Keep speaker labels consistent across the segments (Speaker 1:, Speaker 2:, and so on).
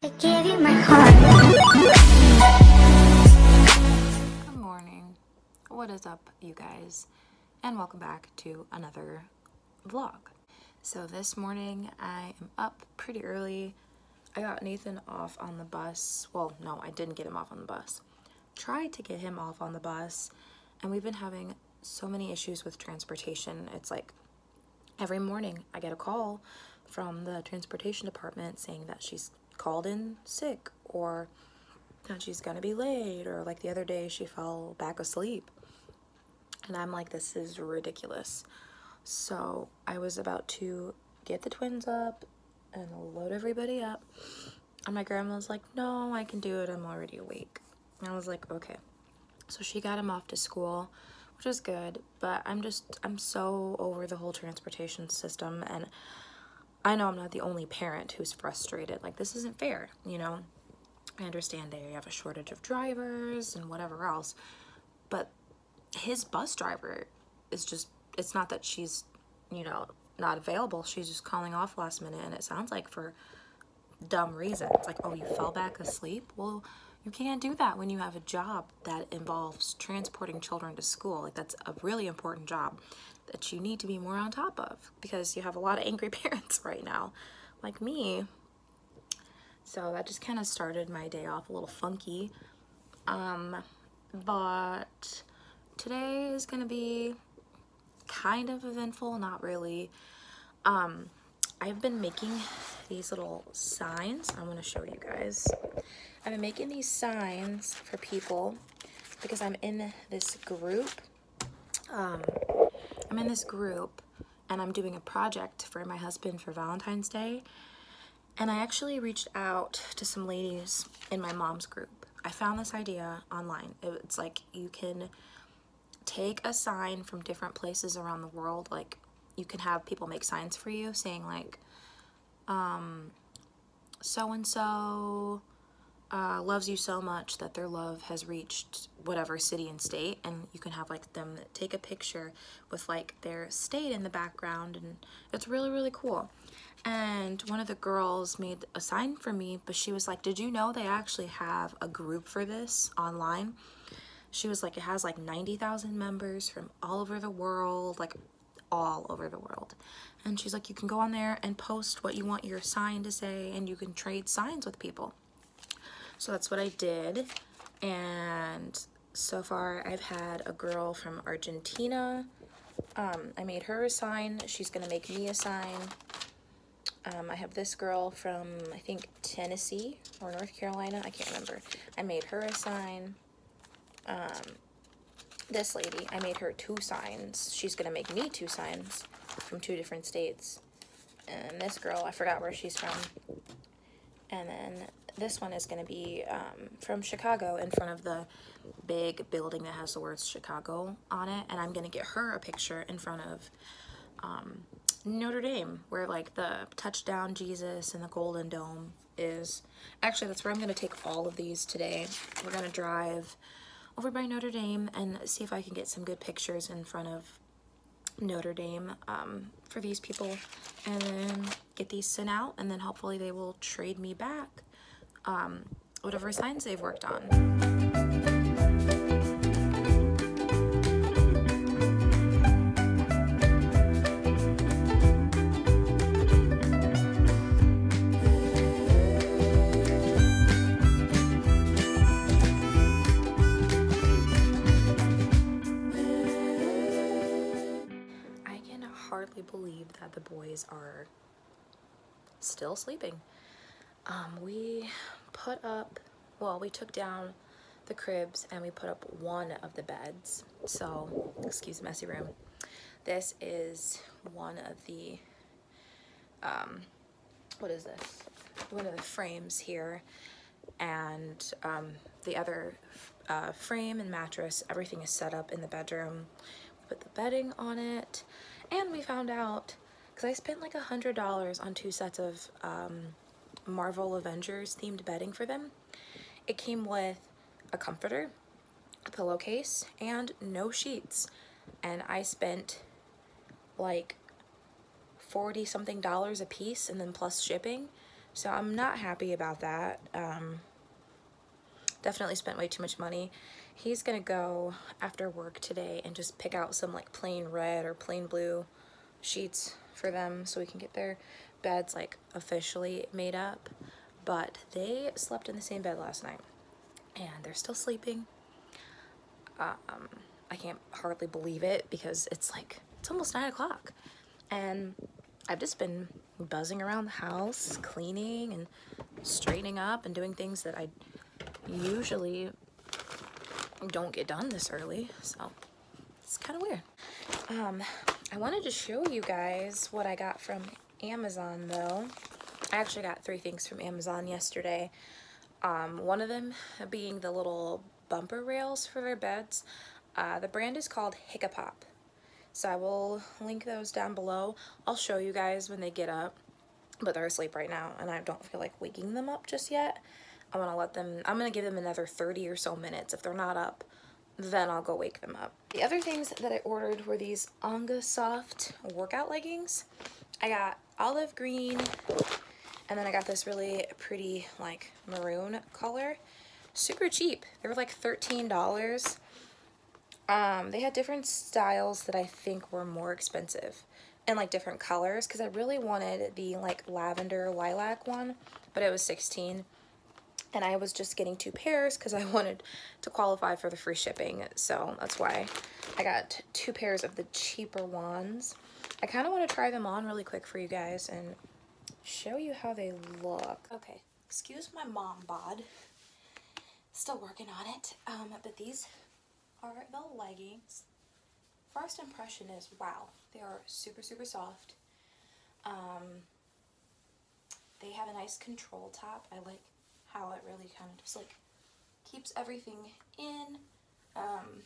Speaker 1: I give you my heart.
Speaker 2: Good morning. What is up, you guys? And welcome back to another vlog. So this morning I am up pretty early. I got Nathan off on the bus. Well, no, I didn't get him off on the bus. Tried to get him off on the bus, and we've been having so many issues with transportation. It's like every morning I get a call from the transportation department saying that she's called in sick or she's gonna be late or like the other day she fell back asleep. And i'm like this is ridiculous. So i was about to get the twins up and load everybody up. And my grandma was like no i can do it. I'm already awake. And i was like okay. So she got him off to school which was good. But i'm just i'm so over the whole transportation system and i know i'm not the only parent who's frustrated like this isn't fair you know I understand they have a shortage of drivers and whatever else, but his bus driver is just, it's not that she's, you know, not available. She's just calling off last minute and it sounds like for dumb reasons. Like, oh, you fell back asleep? Well, you can't do that when you have a job that involves transporting children to school. Like, that's a really important job that you need to be more on top of because you have a lot of angry parents right now, like me, so that just kind of started my day off a little funky. Um, but today is going to be kind of eventful, not really. Um, I've been making these little signs. I'm going to show you guys. I've been making these signs for people because I'm in this group. Um, I'm in this group and I'm doing a project for my husband for Valentine's Day and I actually reached out to some ladies in my mom's group. I found this idea online. It's like you can take a sign from different places around the world. Like you can have people make signs for you saying like, um, so-and-so uh, loves you so much that their love has reached whatever city and state and you can have like them take a picture with like their state in the background and it's really really cool. And one of the girls made a sign for me but she was like did you know they actually have a group for this online? She was like it has like 90,000 members from all over the world like all over the world. And she's like you can go on there and post what you want your sign to say and you can trade signs with people so that's what I did and so far I've had a girl from Argentina um, I made her a sign she's gonna make me a sign um, I have this girl from, I think, Tennessee or North Carolina. I can't remember. I made her a sign. Um, this lady, I made her two signs. She's going to make me two signs from two different states. And this girl, I forgot where she's from. And then this one is going to be um, from Chicago in front of the big building that has the words Chicago on it. And I'm going to get her a picture in front of um, Notre Dame, where like the touchdown Jesus and the Golden Dome is. Actually, that's where I'm going to take all of these today. We're going to drive over by Notre Dame and see if I can get some good pictures in front of Notre Dame um, for these people and then get these sent out and then hopefully they will trade me back um, whatever signs they've worked on. I can hardly believe that the boys are still sleeping. Um, we put up, well, we took down the cribs and we put up one of the beds. So, excuse the messy room. This is one of the, um, what is this? One of the frames here. And um, the other uh, frame and mattress, everything is set up in the bedroom. We put the bedding on it. And we found out, because I spent like a $100 on two sets of um, Marvel Avengers themed bedding for them. It came with a comforter, a pillowcase, and no sheets. And I spent like 40 something dollars a piece and then plus shipping. So I'm not happy about that. Um, definitely spent way too much money. He's gonna go after work today and just pick out some like plain red or plain blue sheets for them so we can get their beds like officially made up. But they slept in the same bed last night and they're still sleeping. Um, I can't hardly believe it because it's like, it's almost nine o'clock. And I've just been buzzing around the house, cleaning and straightening up and doing things that I usually don't get done this early. So it's kind of weird. Um, I wanted to show you guys what I got from Amazon though. I actually got three things from Amazon yesterday. Um, one of them being the little bumper rails for their beds. Uh, the brand is called Hiccapop. So I will link those down below. I'll show you guys when they get up, but they're asleep right now and I don't feel like waking them up just yet. I want to let them, I'm going to give them another 30 or so minutes. If they're not up, then I'll go wake them up. The other things that I ordered were these Onga Soft workout leggings. I got olive green, and then I got this really pretty like maroon color. Super cheap. They were like $13. Um, they had different styles that I think were more expensive and like different colors because I really wanted the like lavender lilac one, but it was 16 and I was just getting two pairs because I wanted to qualify for the free shipping. So that's why I got two pairs of the cheaper ones. I kind of want to try them on really quick for you guys and show you how they look. Okay, excuse my mom bod. Still working on it. Um, but these are the leggings. First impression is, wow, they are super, super soft. Um, they have a nice control top. I like how it really kind of just like keeps everything in. Um,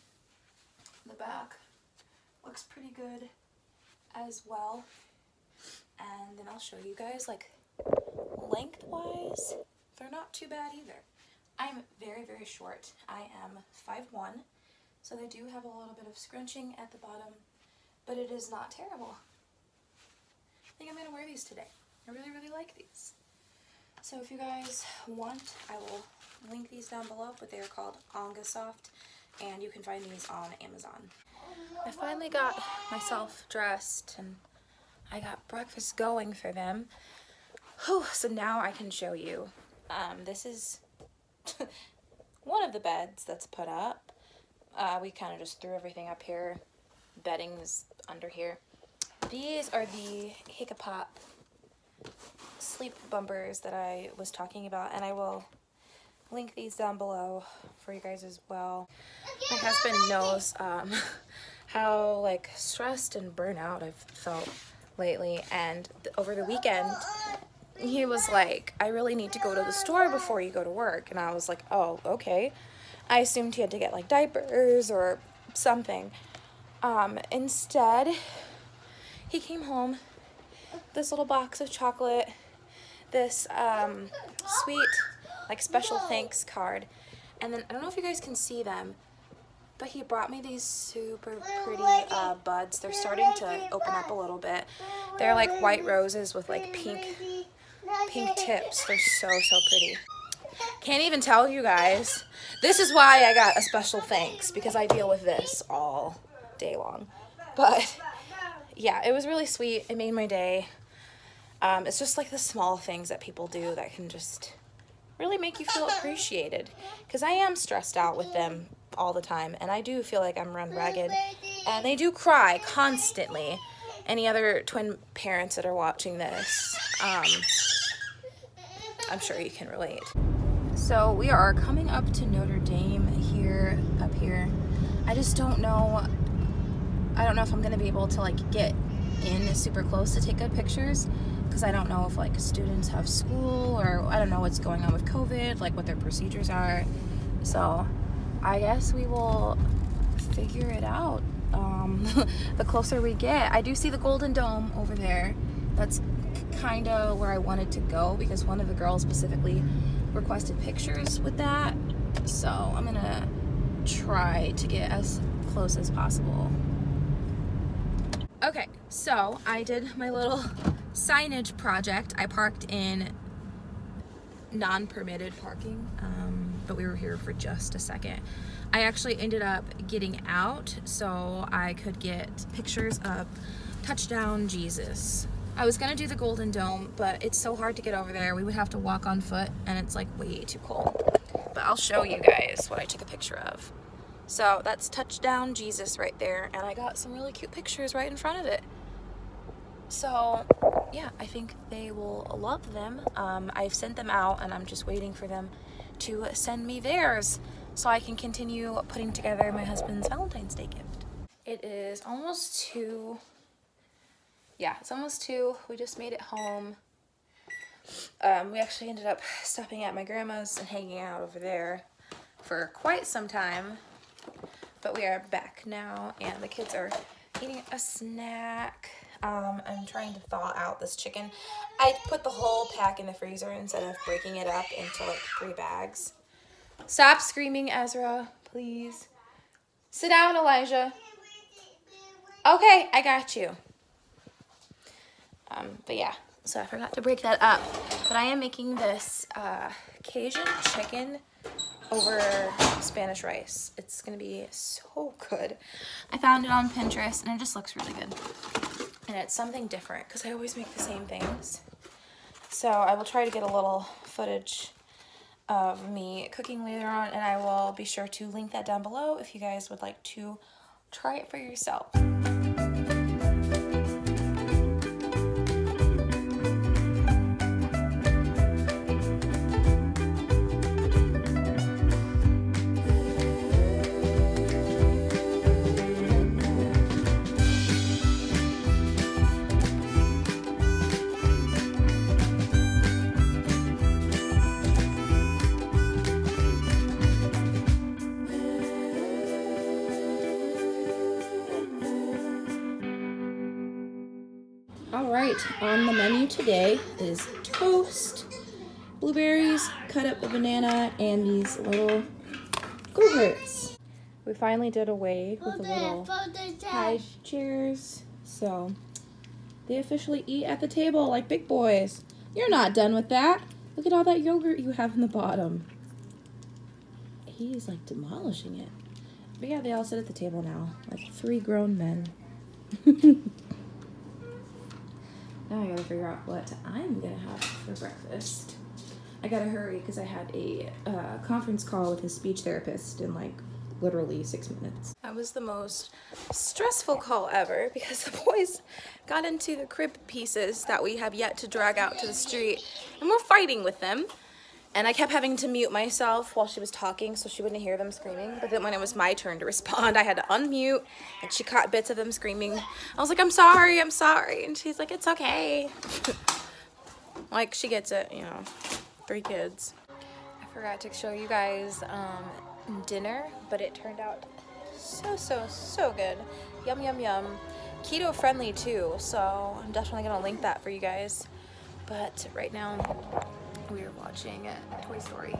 Speaker 2: the back looks pretty good as well. And then I'll show you guys like lengthwise, they're not too bad either. I'm very, very short. I am 5'1", so they do have a little bit of scrunching at the bottom, but it is not terrible. I think I'm going to wear these today. I really, really like these. So if you guys want, I will link these down below, but they are called Onga Soft, and you can find these on Amazon. I finally got myself dressed, and I got breakfast going for them. Whew, so now I can show you. Um, this is one of the beds that's put up. Uh, we kind of just threw everything up here. Bedding under here. These are the Hiccapop sleep bumpers that I was talking about and I will link these down below for you guys as well. My husband knows um, how like stressed and burnout I've felt lately and th over the weekend he was like I really need to go to the store before you go to work. And I was like oh okay. I assumed he had to get like diapers or something. Um, instead he came home this little box of chocolate this um, sweet like special thanks card and then I don't know if you guys can see them but he brought me these super pretty uh, buds. They're starting to open up a little bit. They're like white roses with like pink pink tips. They're so so pretty. Can't even tell you guys. This is why I got a special thanks because I deal with this all day long. But yeah it was really sweet. It made my day. Um, it's just like the small things that people do that can just really make you feel appreciated. Because I am stressed out with them all the time, and I do feel like I'm run ragged. And they do cry constantly. Any other twin parents that are watching this, um, I'm sure you can relate. So we are coming up to Notre Dame here, up here. I just don't know, I don't know if I'm gonna be able to like get in super close to take good pictures because I don't know if like students have school or I don't know what's going on with COVID, like what their procedures are. So I guess we will figure it out um, the closer we get. I do see the Golden Dome over there. That's kind of where I wanted to go because one of the girls specifically requested pictures with that. So I'm gonna try to get as close as possible. Okay, so I did my little signage project. I parked in non-permitted parking, um, but we were here for just a second. I actually ended up getting out so I could get pictures of Touchdown Jesus. I was gonna do the Golden Dome, but it's so hard to get over there. We would have to walk on foot and it's like way too cold. But I'll show you guys what I took a picture of. So that's Touchdown Jesus right there, and I got some really cute pictures right in front of it. So yeah, I think they will love them. Um, I've sent them out and I'm just waiting for them to send me theirs so I can continue putting together my husband's Valentine's Day gift. It is almost two. Yeah, it's almost two. We just made it home. Um, we actually ended up stopping at my grandma's and hanging out over there for quite some time. But we are back now and the kids are eating a snack. Um, I'm trying to thaw out this chicken. I put the whole pack in the freezer instead of breaking it up into like three bags. Stop screaming, Ezra, please. Sit down, Elijah. Okay, I got you. Um, but yeah, so I forgot to break that up. But I am making this uh, Cajun chicken over Spanish rice. It's gonna be so good. I found it on Pinterest and it just looks really good and it's something different because I always make the same things. So I will try to get a little footage of me cooking later on and I will be sure to link that down below if you guys would like to try it for yourself. Right, on the menu today is toast, blueberries, cut up a banana, and these little go-gurts. We finally did away with the little high chairs, so they officially eat at the table like big boys. You're not done with that. Look at all that yogurt you have in the bottom. He's like demolishing it. But yeah, they all sit at the table now, like three grown men. Now I gotta figure out what I'm gonna have for breakfast. I gotta hurry because I had a uh, conference call with a speech therapist in like literally six minutes. That was the most stressful call ever because the boys got into the crib pieces that we have yet to drag out to the street and we're fighting with them. And I kept having to mute myself while she was talking so she wouldn't hear them screaming. But then when it was my turn to respond, I had to unmute and she caught bits of them screaming. I was like, I'm sorry, I'm sorry. And she's like, it's okay. like, she gets it, you know, three kids. I forgot to show you guys um, dinner, but it turned out so, so, so good. Yum, yum, yum. Keto friendly too, so I'm definitely gonna link that for you guys. But right now, we were watching uh, Toy Story.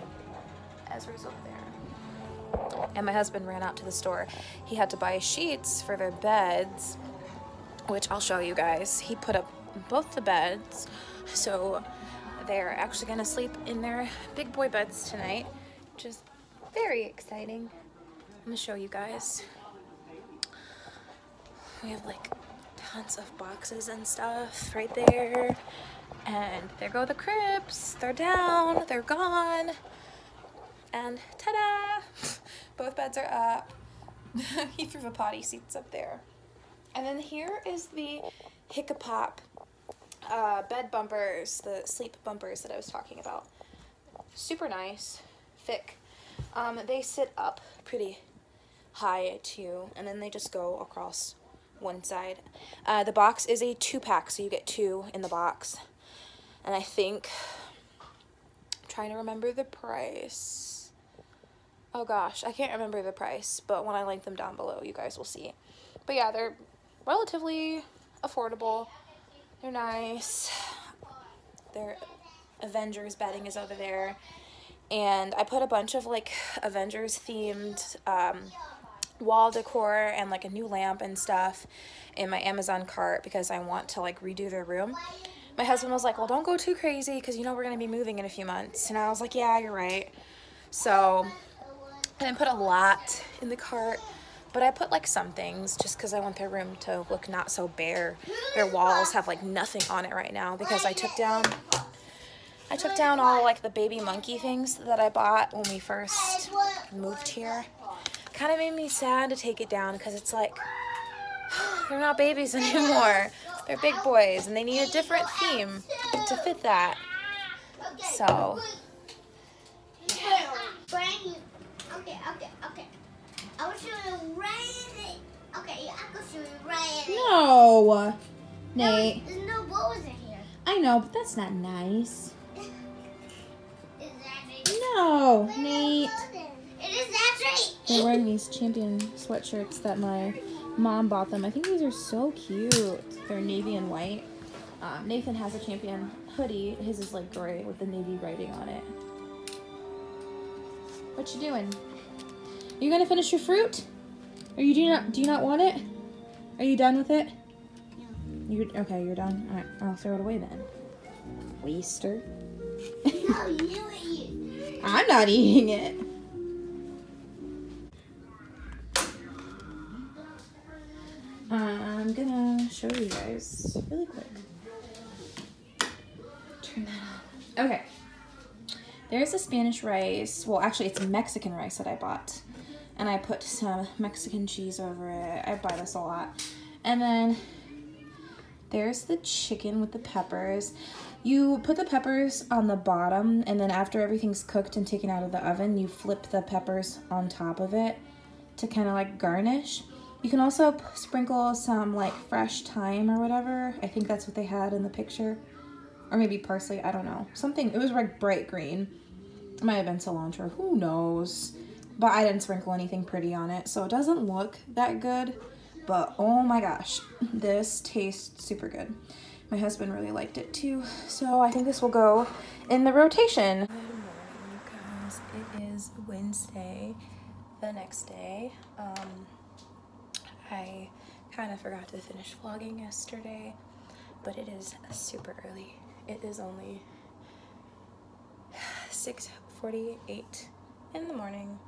Speaker 2: Ezra's over there. And my husband ran out to the store. He had to buy sheets for their beds, which I'll show you guys. He put up both the beds, so they're actually gonna sleep in their big boy beds tonight, which is very exciting. I'm gonna show you guys. We have like tons of boxes and stuff right there. And there go the cribs. They're down, they're gone. And ta-da! Both beds are up. he threw the potty seats up there. And then here is the Hiccapop uh, bed bumpers, the sleep bumpers that I was talking about. Super nice, thick. Um, they sit up pretty high too, and then they just go across one side. Uh, the box is a two pack, so you get two in the box. And I think, I'm trying to remember the price. Oh gosh, I can't remember the price, but when I link them down below, you guys will see. But yeah, they're relatively affordable. They're nice. Their Avengers bedding is over there. And I put a bunch of like Avengers themed um, wall decor and like a new lamp and stuff in my Amazon cart because I want to like redo their room.
Speaker 1: My husband was like, well, don't go too crazy because you know we're going to be moving in a few months. And I was like, yeah, you're right. So I didn't put a lot in the cart, but I put like some things just because I want their room to look not so bare. Their walls have like nothing on it right now because I took down I took down all like the baby monkey things that I bought when we first moved here. Kind of made me sad to take it down because it's like they're not babies anymore. They're big boys and they need a different theme to fit that. So,
Speaker 3: Okay, okay, okay. I will show you right. Okay, I can show you right.
Speaker 2: No, Nate.
Speaker 3: There's no bows in here.
Speaker 2: I know, but that's not nice.
Speaker 3: Is that
Speaker 2: No, Nate.
Speaker 3: It is that right.
Speaker 2: They're wearing these champion sweatshirts that my mom bought them. I think these are so cute. They're navy and white. Um, Nathan has a champion hoodie. His is like gray with the navy writing on it. What you doing? Are you gonna finish your fruit? Are you do not do you not want it? Are you done with it? You okay? You're done. All right, I'll throw it away then. Waster.
Speaker 3: No, you eat.
Speaker 2: I'm not eating it. Really quick. Turn that on. Okay. There's a Spanish rice. Well, actually, it's Mexican rice that I bought. And I put some Mexican cheese over it. I buy this a lot. And then there's the chicken with the peppers. You put the peppers on the bottom, and then after everything's cooked and taken out of the oven, you flip the peppers on top of it to kind of like garnish. You can also sprinkle some like fresh thyme or whatever. I think that's what they had in the picture. Or maybe parsley, I don't know. Something, it was like bright green. It might have been cilantro, who knows. But I didn't sprinkle anything pretty on it, so it doesn't look that good. But oh my gosh, this tastes super good. My husband really liked it too, so I think this will go in the rotation. Good morning, you guys. It is Wednesday, the next day. Um, I kind of forgot to finish vlogging yesterday, but it is super early. It is only 6.48 in the morning.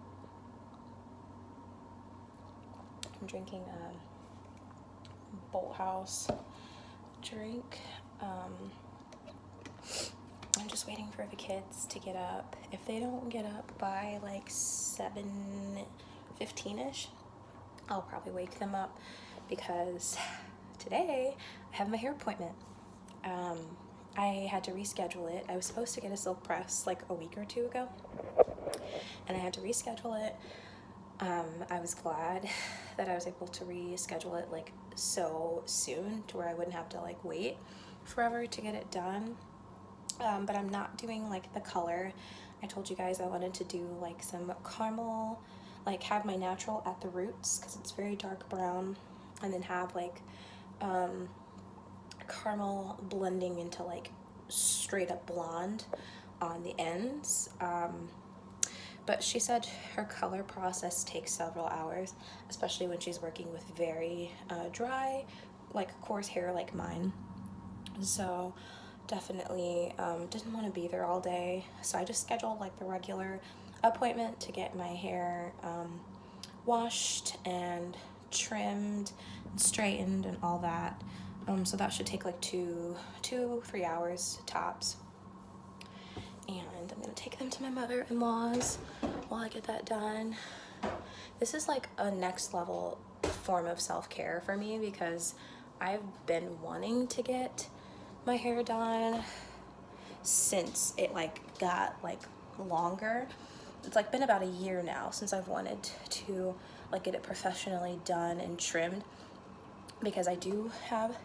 Speaker 2: I'm drinking a Bolthouse drink. Um, I'm just waiting for the kids to get up. If they don't get up by like 7.15ish, I'll probably wake them up because today I have my hair appointment. Um, I had to reschedule it. I was supposed to get a silk press like a week or two ago, and I had to reschedule it. Um, I was glad that I was able to reschedule it like so soon to where I wouldn't have to like wait forever to get it done. Um, but I'm not doing like the color. I told you guys I wanted to do like some caramel, like have my natural at the roots because it's very dark brown, and then have like um, caramel blending into like straight up blonde on the ends. Um, but she said her color process takes several hours, especially when she's working with very uh, dry, like coarse hair like mine. So definitely um, didn't want to be there all day. So I just scheduled like the regular appointment to get my hair um, washed and trimmed and straightened and all that. Um, so that should take like two, two, three hours tops. And I'm gonna take them to my mother-in-law's while I get that done. This is like a next level form of self-care for me because I've been wanting to get my hair done since it like got like longer. It's like been about a year now since I've wanted to like get it professionally done and trimmed because I do have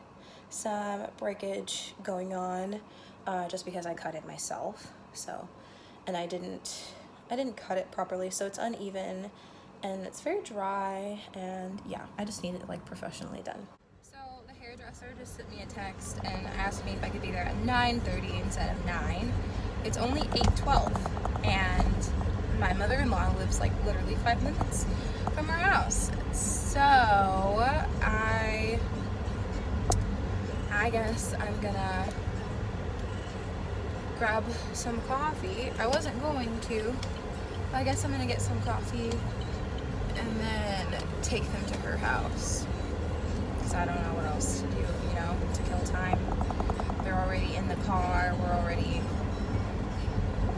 Speaker 2: some breakage going on uh, just because I cut it myself. So, and I didn't, I didn't cut it properly, so it's uneven and it's very dry. And yeah, I just need it like professionally done. So the hairdresser just sent me a text and asked me if I could be there at 9:30 instead of 9. It's only 8:12, and my mother-in-law lives like literally five minutes from our house. So I I guess I'm gonna grab some coffee. I wasn't going to. but I guess I'm gonna get some coffee and then take them to her house. Because I don't know what else to do, you know, to kill time. They're already in the car, we're already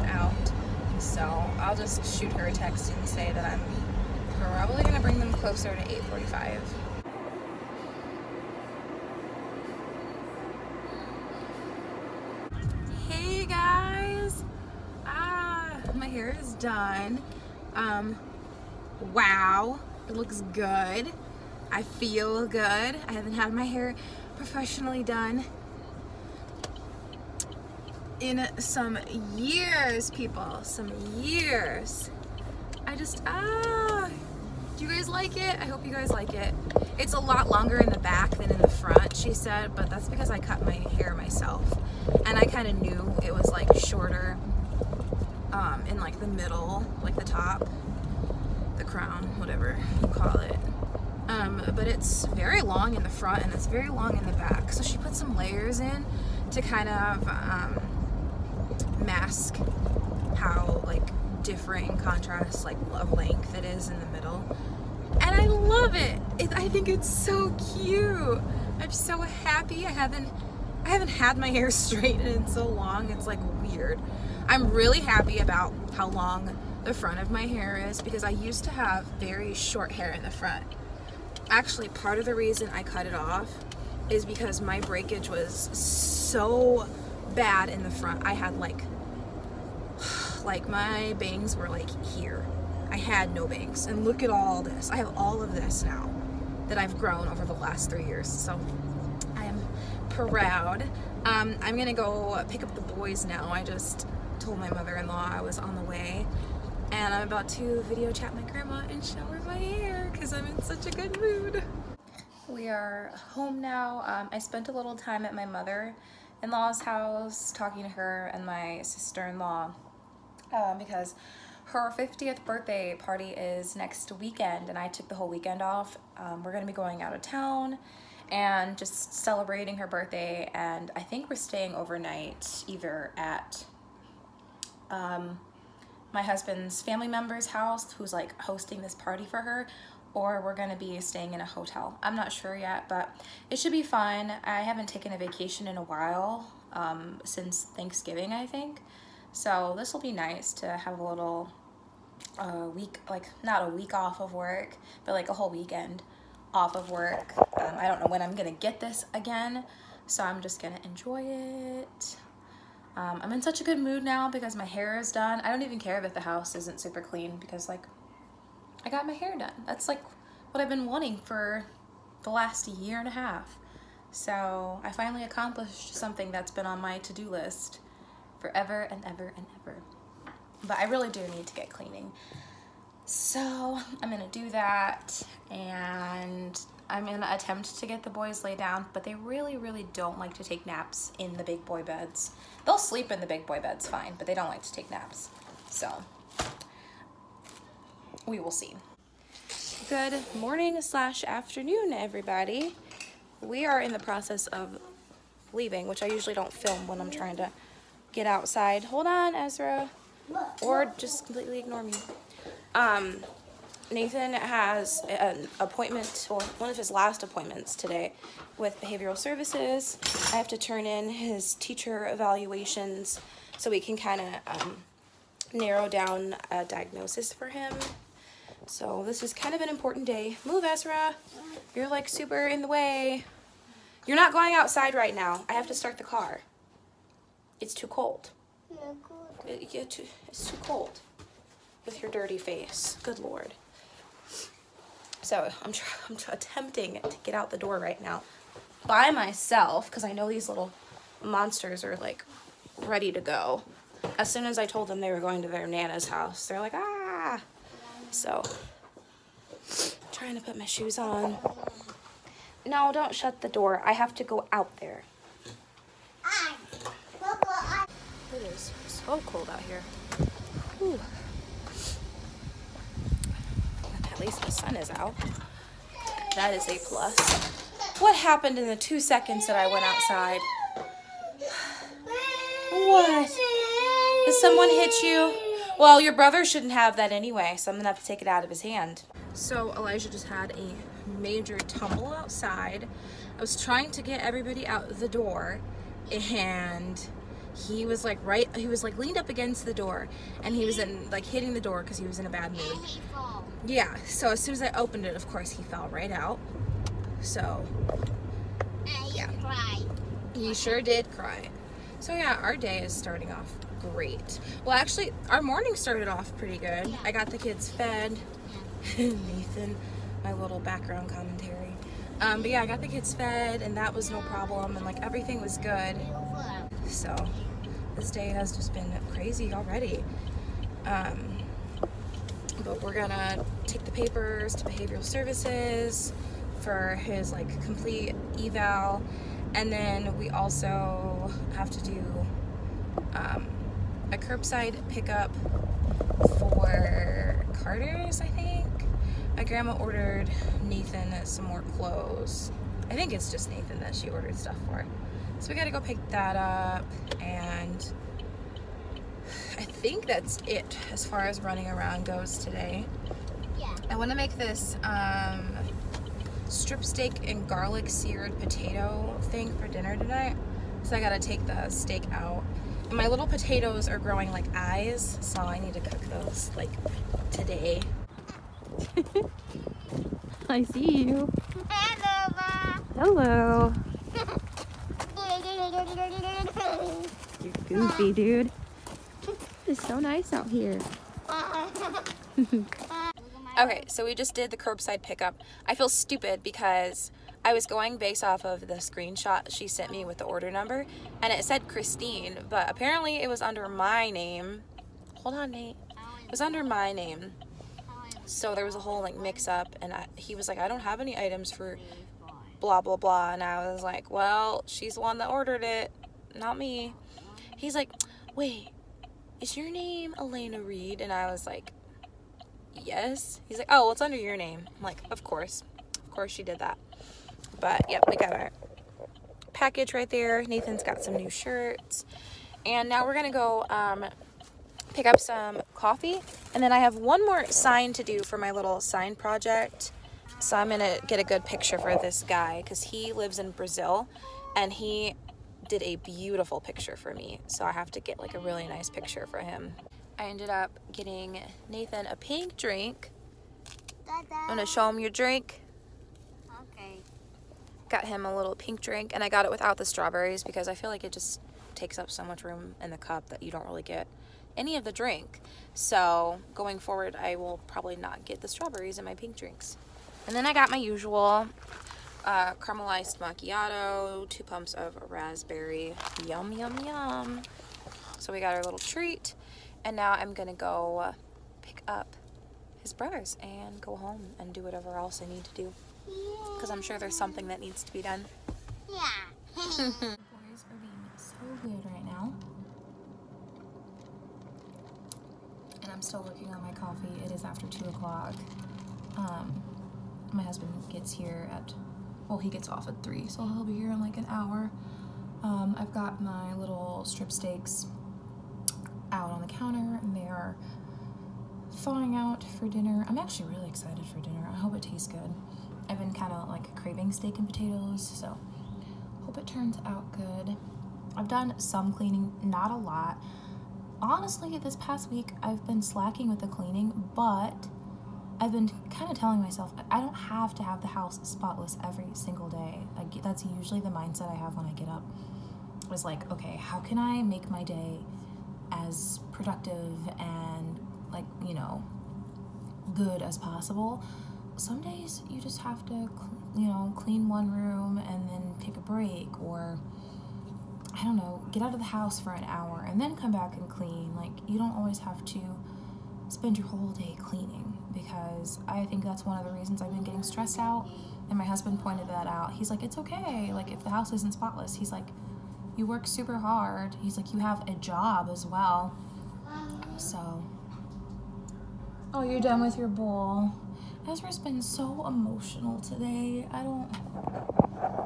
Speaker 2: out. So I'll just shoot her a text and say that I'm probably gonna bring them closer to 845. Hey guys! Ah, my hair is done. Um, wow, it looks good. I feel good. I haven't had my hair professionally done in some years, people. Some years. I just, ah. Do you guys like it? I hope you guys like it. It's a lot longer in the back than in the front, she said, but that's because I cut my hair myself. And I kind of knew it was like shorter um, in like the middle, like the top, the crown, whatever you call it. Um, but it's very long in the front and it's very long in the back. So she put some layers in to kind of um, mask how like differing contrast like of length it is in the middle. And I love it. it. I think it's so cute. I'm so happy. I haven't I haven't had my hair straightened in so long. It's like weird. I'm really happy about how long the front of my hair is because I used to have very short hair in the front. Actually part of the reason I cut it off is because my breakage was so bad in the front I had like like my bangs were like here. I had no bangs. And look at all this. I have all of this now that I've grown over the last three years. So I am proud. Um, I'm gonna go pick up the boys now. I just told my mother-in-law I was on the way and I'm about to video chat my grandma and shower my hair because I'm in such a good mood. We are home now. Um, I spent a little time at my mother-in-law's house talking to her and my sister-in-law um, because her 50th birthday party is next weekend and I took the whole weekend off. Um, we're gonna be going out of town and just celebrating her birthday and I think we're staying overnight either at um, my husband's family member's house who's like hosting this party for her or we're gonna be staying in a hotel. I'm not sure yet, but it should be fun. I haven't taken a vacation in a while, um, since Thanksgiving, I think. So this will be nice to have a little uh, week, like not a week off of work, but like a whole weekend off of work. Um, I don't know when I'm gonna get this again, so I'm just gonna enjoy it. Um, I'm in such a good mood now because my hair is done. I don't even care if the house isn't super clean because like I got my hair done. That's like what I've been wanting for the last year and a half. So I finally accomplished something that's been on my to-do list forever and ever and ever. But I really do need to get cleaning. So I'm gonna do that and I'm gonna attempt to get the boys laid down, but they really, really don't like to take naps in the big boy beds. They'll sleep in the big boy beds fine, but they don't like to take naps. So we will see. Good morning slash afternoon, everybody. We are in the process of leaving, which I usually don't film when I'm trying to get outside. Hold on, Ezra. Or just completely ignore me. Um, Nathan has an appointment, or one of his last appointments today with behavioral services. I have to turn in his teacher evaluations so we can kind of um, narrow down a diagnosis for him. So this is kind of an important day. Move, Ezra. You're like super in the way. You're not going outside right now. I have to start the car. It's too cold. Too, it's too cold with your dirty face. Good lord. So I'm, I'm attempting to get out the door right now by myself because I know these little monsters are like ready to go. As soon as I told them they were going to their Nana's house, they're like, ah. So, trying to put my shoes on. No, don't shut the door. I have to go out there. It is so cold out here. At least the sun is out. That is a plus. What happened in the two seconds that I went outside? What? Did someone hit you? Well, your brother shouldn't have that anyway, so I'm gonna have to take it out of his hand. So Elijah just had a major tumble outside. I was trying to get everybody out the door and he was like right he was like leaned up against the door and he was in like hitting the door because he was in a bad mood
Speaker 4: And he fall.
Speaker 2: yeah so as soon as i opened it of course he fell right out so Yeah. he sure did cry so yeah our day is starting off great. Well actually our morning started off pretty good.
Speaker 4: Yeah.
Speaker 2: i got the kids fed. Nathan my little background commentary. Um, but yeah i got the kids fed and that was no problem and like everything was good. So this day has just been crazy already. Um, but we're gonna take the papers to behavioral services for his like complete eval, and then we also have to do um, a curbside pickup for Carter's. I think my grandma ordered Nathan some more clothes. I think it's just Nathan that she ordered stuff for. So we gotta go pick that up and I think that's it as far as running around goes today.
Speaker 4: Yeah.
Speaker 2: I wanna make this um, strip steak and garlic seared potato thing for dinner tonight. So I gotta take the steak out. And my little potatoes are growing like eyes, so I need to cook those like today.
Speaker 1: I see you.
Speaker 4: Hello,
Speaker 1: Hello. You're goofy, dude. It's so nice out here.
Speaker 2: Okay, so we just did the curbside pickup. I feel stupid because I was going based off of the screenshot she sent me with the order number, and it said Christine, but apparently it was under my name. Hold on, Nate. It was under my name. So there was a whole like mix up, and I, he was like, I don't have any items for blah blah blah, and I was like, well, she's the one that ordered it, not me. He's like, wait, is your name Alaina Reed? And I was like, yes. He's like, oh, well, it's under your name. I'm like, of course. Of course she did that. But, yep, we got our package right there. Nathan's got some new shirts. And now we're going to go um, pick up some coffee. And then I have one more sign to do for my little sign project. So I'm going to get a good picture for this guy because he lives in Brazil. And he did a beautiful picture for me. So I have to get like a really nice picture for him. I ended up getting Nathan a pink drink. I'm gonna show him your drink. Got him a little pink drink, and I got it without the strawberries because I feel like it just takes up so much room in the cup that you don't really get any of the drink. So going forward, I will probably not get the strawberries in my pink drinks. And then I got my usual uh, caramelized macchiato, two pumps of raspberry. Yum, yum, yum. So we got our little treat. And now I'm gonna go uh, pick up his brothers and go home and do whatever else I need to do. Because I'm sure there's something that needs to be done.
Speaker 4: Yeah.
Speaker 1: boys are being so good right now. And I'm still working on my coffee. It is after 2 o'clock. Um, my husband gets here at, well, he gets off at 3, so he'll be here in like an hour. Um, I've got my little strip steaks out on the counter, and they are thawing out for dinner. I'm actually really excited for dinner. I hope it tastes good. I've been kind of like craving steak and potatoes, so hope it turns out good. I've done some cleaning, not a lot. Honestly, this past week I've been slacking with the cleaning, but I've been kind of telling myself I don't have to have the house spotless every single day. Like that's usually the mindset I have when I get up. Was like, okay, how can I make my day as productive and like, you know, good as possible? Some days you just have to, you know, clean one room and then take a break or I don't know, get out of the house for an hour and then come back and clean. Like, you don't always have to spend your whole day cleaning because I think that's one of the reasons I've been getting stressed out. And my husband pointed that out. He's like, it's okay. Like, if the house isn't spotless, he's like, you work super hard. He's like, you have a job as well. So, oh, you're done with your bowl. Ezra's been so emotional today. I don't,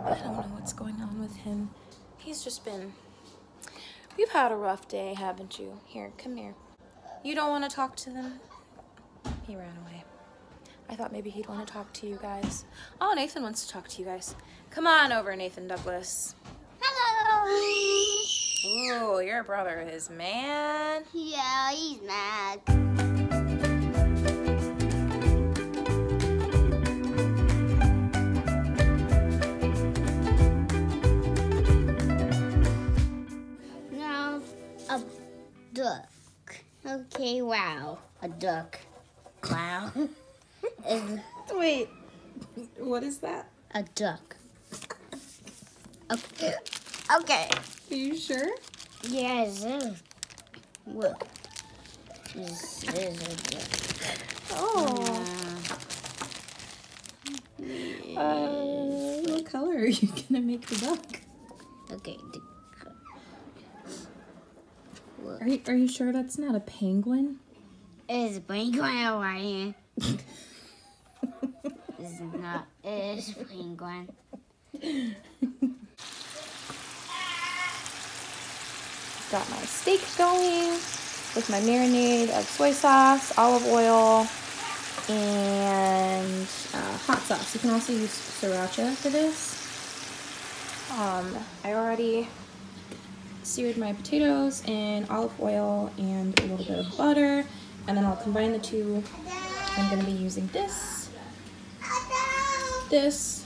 Speaker 1: I don't know what's going on with him. He's just been
Speaker 2: You've had a rough day, haven't you? Here, come here. You don't want to talk to them? He ran away. I thought maybe he'd want to talk to you guys. Oh, Nathan wants to talk to you guys. Come on over, Nathan Douglas.
Speaker 1: Hello.
Speaker 2: Ooh, your brother is man.
Speaker 1: Yeah, he's mad. A duck. Okay, wow. A duck. Wow.
Speaker 2: Wait, what is that?
Speaker 1: a duck. Okay. Okay.
Speaker 2: Are you sure?
Speaker 1: Yes. Look. This is a duck.
Speaker 2: Oh. Uh, what color are you gonna make the duck?
Speaker 1: Okay. Look.
Speaker 2: Are you, are you sure that's not a penguin?
Speaker 1: It's a penguin right here. It's not. It's a penguin.
Speaker 2: Got my steak going with my marinade of soy sauce, olive oil, and uh, hot sauce. You can also use sriracha for this. Um, I already seared my potatoes in olive oil and a little bit of butter, and then I'll combine the two. I'm to be using this, this,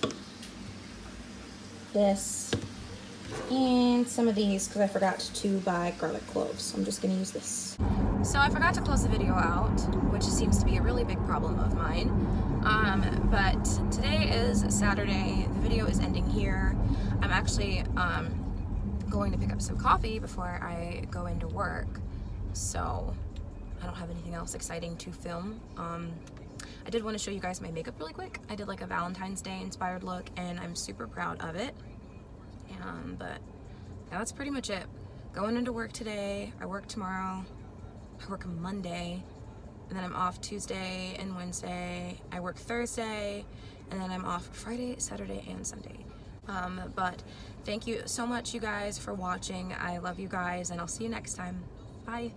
Speaker 2: this, and some of these because I forgot to buy garlic cloves. So I'm just going to use this. So I forgot to close the video out, which seems to be a really big problem of mine. Um, but today is Saturday. The video is ending here. I'm actually um, going to pick up some coffee before I go into work. So I don't have anything else exciting to film. Um, I did want to show you guys my makeup really quick. I did like a Valentine's Day inspired look and I'm super proud of it. Um, but that's pretty much it. Going into work today. I work tomorrow. I work Monday. And then I'm off Tuesday and Wednesday. I work Thursday. And then I'm off Friday, Saturday, and Sunday. Um, but thank you so much, you guys, for watching. I love you guys, and I'll see you next time. Bye.